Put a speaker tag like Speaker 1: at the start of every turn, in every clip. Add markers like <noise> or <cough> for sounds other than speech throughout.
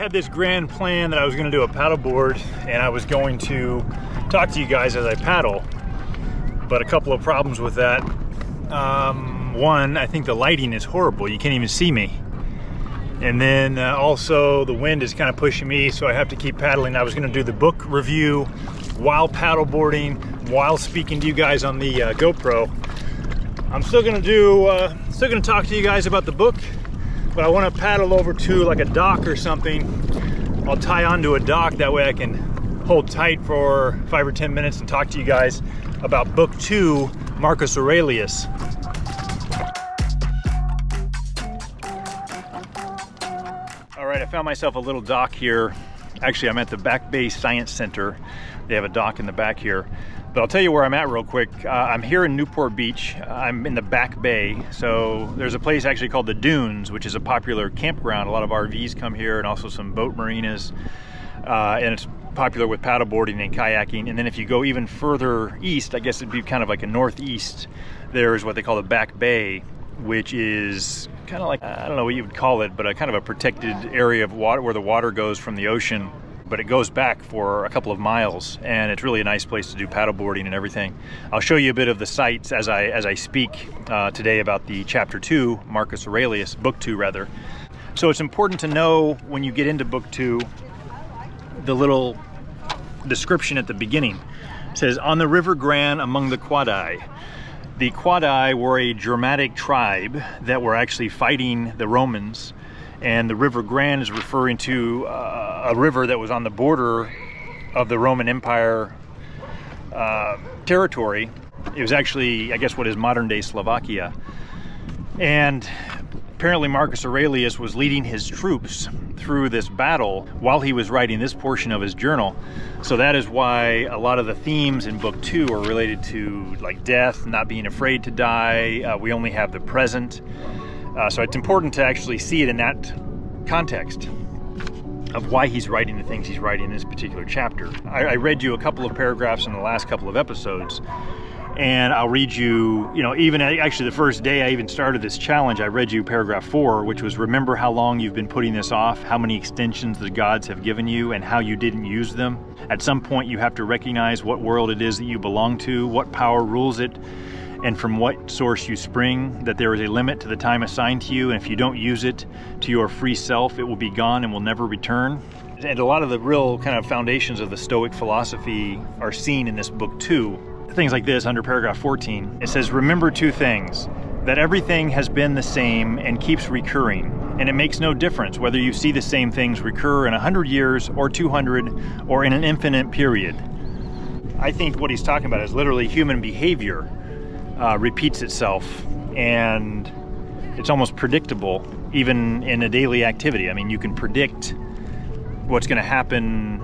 Speaker 1: had this grand plan that I was gonna do a paddle board and I was going to talk to you guys as I paddle, but a couple of problems with that. Um, one, I think the lighting is horrible. You can't even see me. And then uh, also the wind is kind of pushing me, so I have to keep paddling. I was gonna do the book review while paddleboarding, while speaking to you guys on the uh, GoPro. I'm still gonna do, uh, still gonna talk to you guys about the book, but I want to paddle over to like a dock or something. I'll tie onto a dock that way I can hold tight for five or 10 minutes and talk to you guys about book two, Marcus Aurelius. All right, I found myself a little dock here. Actually, I'm at the Back Bay Science Center. They have a dock in the back here. But I'll tell you where I'm at real quick. Uh, I'm here in Newport Beach. I'm in the Back Bay. So there's a place actually called the Dunes, which is a popular campground. A lot of RVs come here and also some boat marinas. Uh, and it's popular with paddleboarding and kayaking. And then if you go even further east, I guess it'd be kind of like a northeast, there's what they call the Back Bay, which is kind of like, I don't know what you would call it, but a kind of a protected area of water where the water goes from the ocean but it goes back for a couple of miles and it's really a nice place to do paddleboarding and everything. I'll show you a bit of the sights as I as I speak uh, today about the chapter two, Marcus Aurelius, book two rather. So it's important to know when you get into book two, the little description at the beginning it says on the river Gran among the Quadi. The Quadi were a Germanic tribe that were actually fighting the Romans and the River Grand is referring to uh, a river that was on the border of the Roman Empire uh, territory. It was actually, I guess, what is modern day Slovakia. And apparently, Marcus Aurelius was leading his troops through this battle while he was writing this portion of his journal. So, that is why a lot of the themes in book two are related to like death, not being afraid to die. Uh, we only have the present. Uh, so it's important to actually see it in that context of why he's writing the things he's writing in this particular chapter. I, I read you a couple of paragraphs in the last couple of episodes, and I'll read you, you know, even actually the first day I even started this challenge, I read you paragraph four, which was remember how long you've been putting this off, how many extensions the gods have given you, and how you didn't use them. At some point, you have to recognize what world it is that you belong to, what power rules it, and from what source you spring, that there is a limit to the time assigned to you, and if you don't use it to your free self, it will be gone and will never return. And a lot of the real kind of foundations of the Stoic philosophy are seen in this book too. Things like this under paragraph 14. It says, Remember two things that everything has been the same and keeps recurring, and it makes no difference whether you see the same things recur in 100 years or 200 or in an infinite period. I think what he's talking about is literally human behavior uh, repeats itself and it's almost predictable even in a daily activity. I mean, you can predict what's going to happen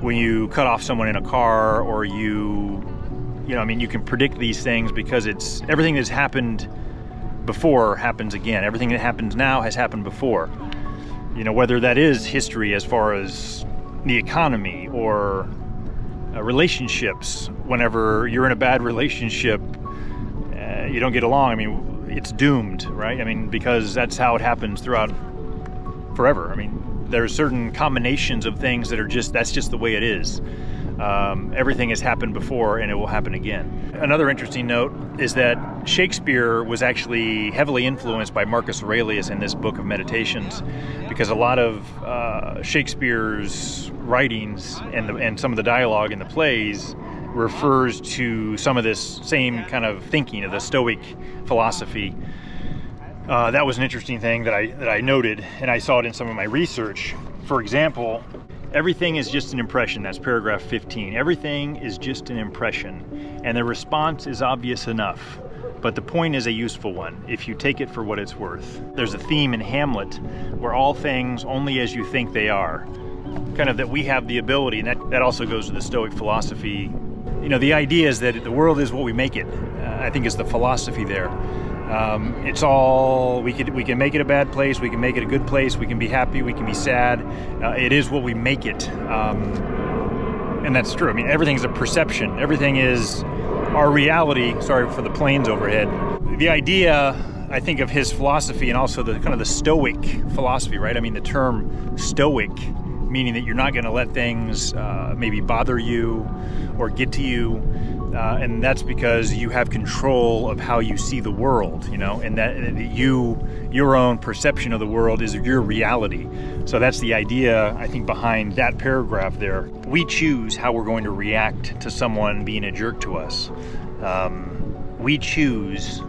Speaker 1: when you cut off someone in a car or you you know, I mean, you can predict these things because it's everything that's happened before happens again. Everything that happens now has happened before. You know, whether that is history as far as the economy or uh, relationships. Whenever you're in a bad relationship, you don't get along. I mean, it's doomed, right? I mean, because that's how it happens throughout forever. I mean, there are certain combinations of things that are just that's just the way it is. Um, everything has happened before and it will happen again. Another interesting note is that Shakespeare was actually heavily influenced by Marcus Aurelius in this book of Meditations because a lot of uh, Shakespeare's writings and, the, and some of the dialogue in the plays refers to some of this same kind of thinking of the Stoic philosophy. Uh, that was an interesting thing that I that I noted, and I saw it in some of my research. For example, everything is just an impression. That's paragraph 15. Everything is just an impression, and the response is obvious enough. But the point is a useful one if you take it for what it's worth. There's a theme in Hamlet where all things only as you think they are. Kind of that we have the ability, and that, that also goes to the Stoic philosophy you know, the idea is that the world is what we make it. Uh, I think is the philosophy there. Um, it's all we could we can make it a bad place, we can make it a good place, we can be happy, we can be sad. Uh, it is what we make it, um, and that's true. I mean, everything's a perception. Everything is our reality. Sorry for the planes overhead. The idea I think of his philosophy and also the kind of the Stoic philosophy, right? I mean, the term Stoic, meaning that you're not going to let things uh, maybe bother you or get to you. Uh, and that's because you have control of how you see the world, you know, and that, you, your own perception of the world is your reality. So that's the idea, I think, behind that paragraph there. We choose how we're going to react to someone being a jerk to us. Um, we choose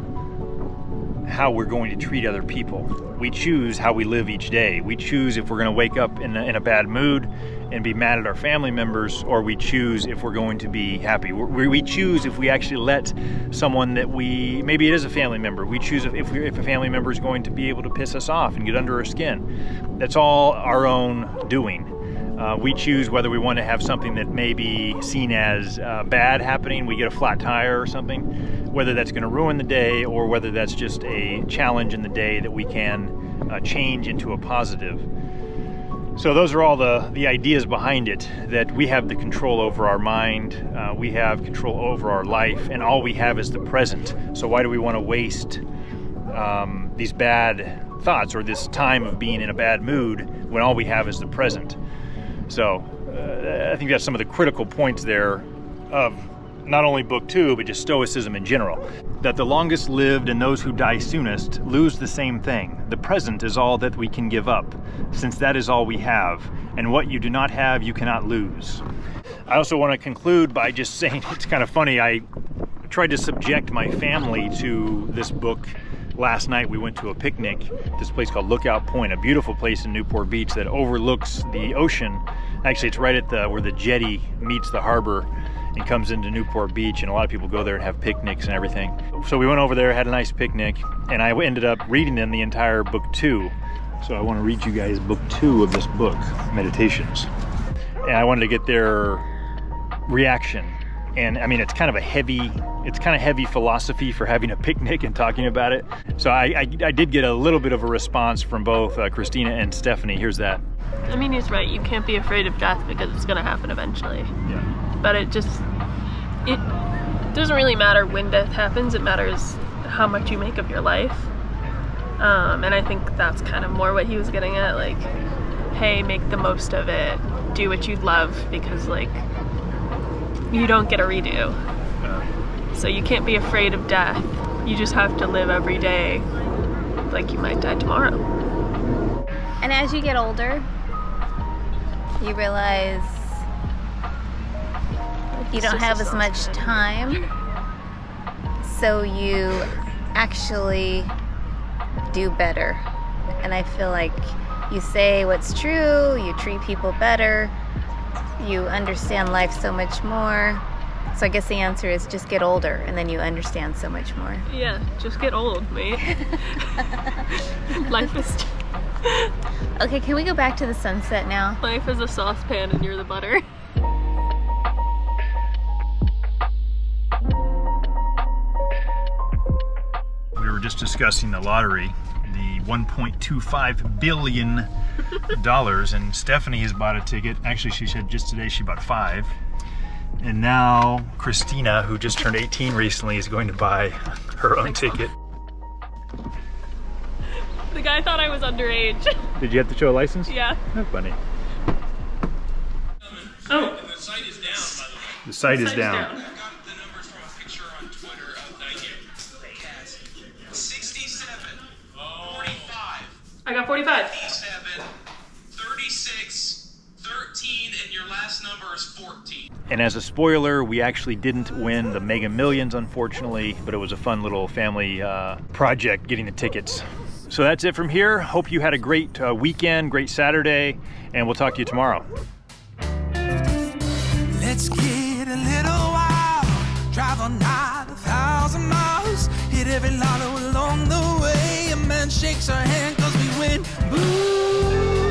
Speaker 1: how we're going to treat other people. We choose how we live each day. We choose if we're going to wake up in a, in a bad mood and be mad at our family members, or we choose if we're going to be happy. We, we choose if we actually let someone that we, maybe it is a family member, we choose if, if, we, if a family member is going to be able to piss us off and get under our skin. That's all our own doing. Uh, we choose whether we want to have something that may be seen as uh, bad happening, we get a flat tire or something, whether that's going to ruin the day or whether that's just a challenge in the day that we can uh, change into a positive. So those are all the, the ideas behind it, that we have the control over our mind, uh, we have control over our life, and all we have is the present. So why do we want to waste um, these bad thoughts or this time of being in a bad mood when all we have is the present? So uh, I think that's some of the critical points there of not only book two, but just Stoicism in general. That the longest lived and those who die soonest lose the same thing. The present is all that we can give up, since that is all we have, and what you do not have, you cannot lose. I also want to conclude by just <laughs> saying it's kind of funny. I tried to subject my family to this book last night we went to a picnic this place called Lookout Point, a beautiful place in Newport Beach that overlooks the ocean. Actually, it's right at the where the jetty meets the harbor and comes into Newport Beach, and a lot of people go there and have picnics and everything. So we went over there, had a nice picnic, and I ended up reading them the entire book two. So I want to read you guys book two of this book, Meditations. And I wanted to get their reaction. And I mean it's kind of a heavy it's kind of heavy philosophy for having a picnic and talking about it. So I, I, I did get a little bit of a response from both uh, Christina and Stephanie. Here's that.
Speaker 2: I mean he's right. You can't be afraid of death because it's gonna happen eventually.
Speaker 1: Yeah
Speaker 2: but it just it doesn't really matter when death happens it matters how much you make of your life um, and I think that's kind of more what he was getting at like hey make the most of it do what you love because like you don't get a redo. So you can't be afraid of death. You just have to live every day like you might die tomorrow.
Speaker 3: And as you get older, you realize you don't have as much time. So you actually do better. And I feel like you say what's true, you treat people better, you understand life so much more. So I guess the answer is just get older and then you understand so much more.
Speaker 2: Yeah, just get old, mate. <laughs> life is <laughs>
Speaker 3: Okay, can we go back to the sunset now?
Speaker 2: Life is a saucepan and you're the butter.
Speaker 1: Just discussing the lottery, the 1.25 billion dollars and Stephanie has bought a ticket. Actually, she said just today she bought five. And now Christina, who just turned 18 recently, is going to buy her own ticket.
Speaker 2: The guy thought I was underage. <laughs>
Speaker 1: Did you have to show a license?
Speaker 2: Yeah.
Speaker 1: That's funny.
Speaker 2: Oh.
Speaker 4: The site is down, by the way.
Speaker 1: The site is down.
Speaker 2: down.
Speaker 4: I've got
Speaker 2: I got 45.
Speaker 4: 87, 36, 13, and your last number is 14.
Speaker 1: And as a spoiler, we actually didn't win the Mega Millions, unfortunately, but it was a fun little family uh, project getting the tickets. So that's it from here. Hope you had a great uh, weekend, great Saturday, and we'll talk to you tomorrow
Speaker 5: ride a thousand miles, hit every lotto along the way. A man shakes our hand cause we win. Boo!